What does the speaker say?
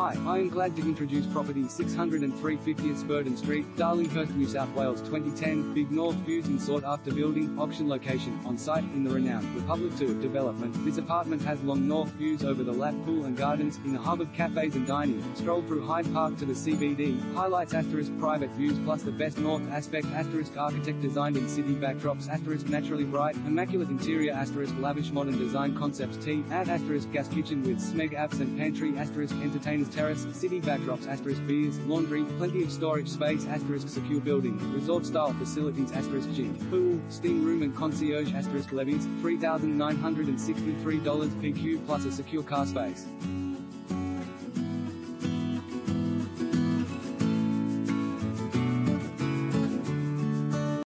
Hi, I am glad to introduce property 603 50th Burton Street, Darlinghurst, New South Wales 2010, Big North Views in sought after building, auction location, on site, in the renowned Republic 2 development. This apartment has long north views over the lap pool and gardens, in the hub of cafes and dining, stroll through Hyde Park to the CBD, highlights asterisk private views plus the best north aspect asterisk architect designed in city backdrops asterisk naturally bright, immaculate interior asterisk lavish modern design concepts T, at asterisk gas kitchen with smeg apps and pantry asterisk entertainers terrace, city backdrops asterisk beers, laundry, plenty of storage space asterisk secure building, resort style facilities asterisk gym, pool, steam room and concierge asterisk levies, $3,963 PQ plus a secure car space.